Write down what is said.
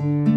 you